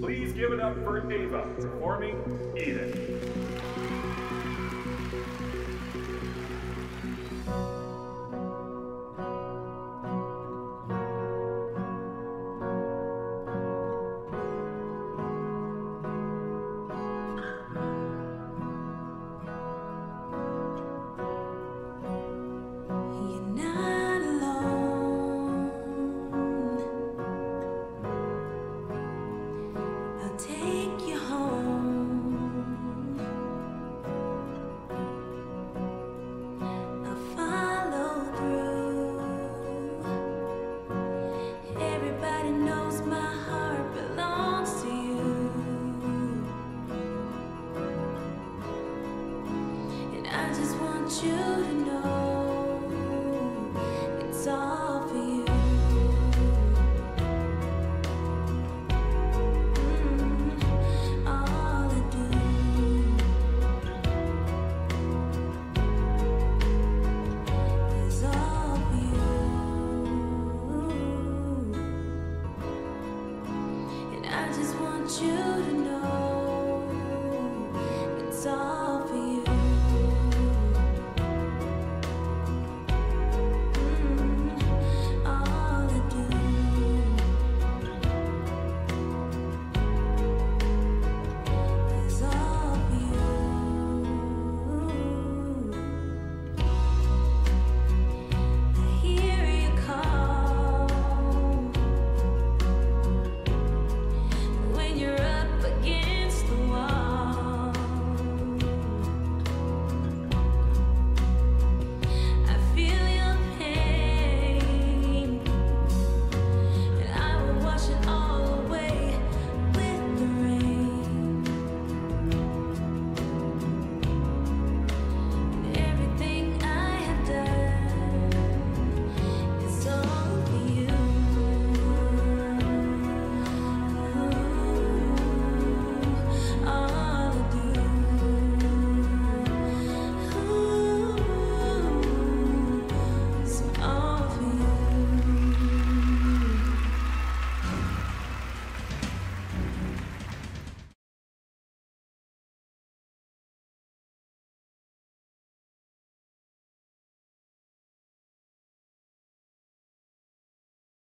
Please give it up for Ava performing Eden. just want you to know.